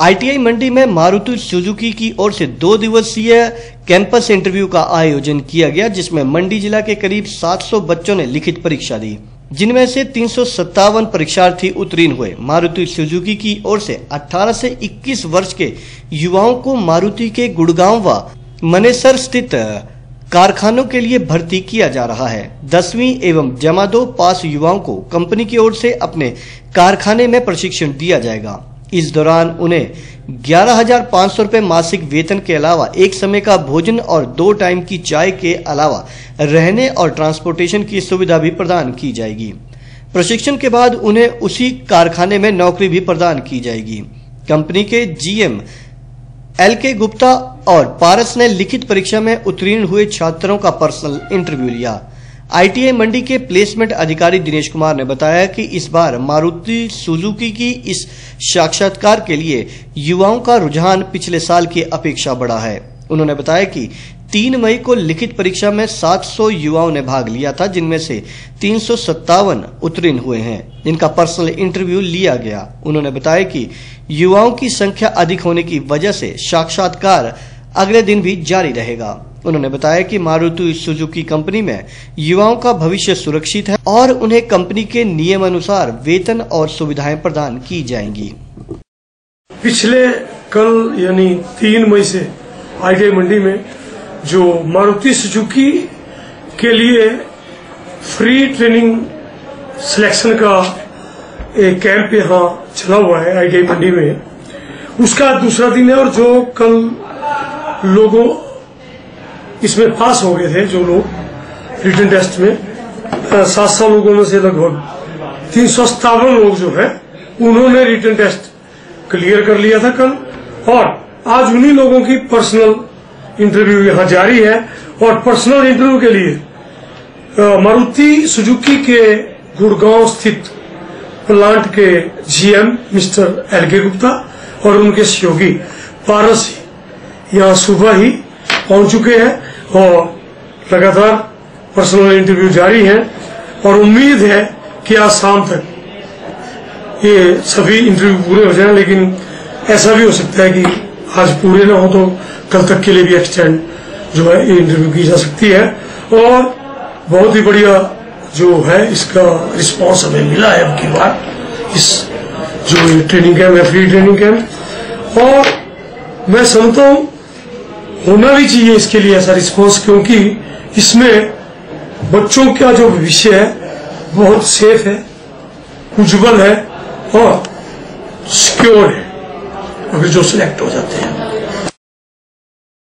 ITI मंडी में Maruti Suzuki की ओर से दो दिवसीय कैंपस इंटरव्यू का आयोजन किया गया, जिसमें मंडी जिला के करीब 700 बच्चों ने लिखित परीक्षा दी। जिनमें से तीन सौ सत्तावन परीक्षार्थी उत्तीर्ण हुए। मारुति सुजुकी की ओर से 18 से 21 वर्ष के युवाओं को मारुति के गुड़गांव व मनेसर स्थित कारखानों के लिए भर्ती किया जा रहा है। दसवीं एवं जमा दो पास युवाओं को कंपनी की ओर से अपने कारखाने में प्रशिक्षण दिया जाएगा। इस दौरान उन्हें ग्यारह हज़ार पाँच सौ रूपए मासिक वेतन के अलावा एक समय का भोजन और दो टाइम की चाय के अलावा रहने और ट्रांसपोर्टेशन की सुविधा भी प्रदान की जाएगी। प्रशिक्षण के बाद उन्हें उसी कारखाने में नौकरी भी प्रदान की जाएगी। कंपनी के जीएम एल के गुप्ता और पारस ने लिखित परीक्षा में उत्तीर्ण हुए छात्रों का पर्सनल इंटरव्यू लिया। आईटीआई मंडी के प्लेसमेंट अधिकारी दिनेश कुमार ने बताया कि इस बार मारुति सुजुकी की इस साक्षात्कार के लिए युवाओं का रुझान पिछले साल की अपेक्षा बढ़ा है। उन्होंने बताया कि तीन मई को लिखित परीक्षा में 700 युवाओं ने भाग लिया था, जिनमें से तीन सौ सत्तावन उत्तीर्ण हुए हैं। जिनका पर्सनल इंटरव्यू लिया गया। उन्होंने बताया कि युवाओं की संख्या अधिक होने की वजह से साक्षात्कार अगले दिन भी जारी रहेगा। उन्होंने बताया कि मारुति सुजुकी कंपनी में युवाओं का भविष्य सुरक्षित है और उन्हें कंपनी के नियम अनुसार वेतन और सुविधाएँ प्रदान की जाएँगी। पिछले कल यानी तीन मई से आई मंडी में जो मारुति सुजुकी के लिए फ्री ट्रेनिंग सिलेक्शन का एक कैंप यहाँ चला हुआ है आई मंडी में, उसका दूसरा दिन है और जो कल लोगों इसमें पास हो गए थे जो लोग रिटर्न टेस्ट में। सात सौ लोगों में से लगभग। तीन सौ सत्तावन लोग जो है, उन्होंने रिटर्न टेस्ट क्लियर कर लिया था कल। और आज उन्हीं लोगों की पर्सनल इंटरव्यू यहाँ जारी है। और पर्सनल इंटरव्यू के लिए मारुति सुजुकी के गुड़गांव स्थित प्लांट के जीएम मिस्टर एल के गुप्ता और उनके सहयोगी पारस यहाँ सुबह ही पहुँच चुके हैं। और लगातार पर्सनल इंटरव्यू जारी है और उम्मीद है कि आज शाम तक ये सभी इंटरव्यू पूरे हो जाए, लेकिन ऐसा भी हो सकता है कि आज पूरे ना हो तो कल तक के लिए भी एक्सटेंड जो है ये इंटरव्यू की जा सकती है। और बहुत ही बढ़िया जो है इसका रिस्पांस हमें मिला है अब की बार इस जो ट्रेनिंग कैम्प है फ्री ट्रेनिंग कैम्प और मैं समझता हूँ होना भी चाहिए इसके लिए ऐसा रिस्पॉन्स क्योंकि इसमें बच्चों का जो विषय है, बहुत सेफ़ है उज्जवल है और सिक्योर है। अभी जो सिलेक्ट हो जाते हैं।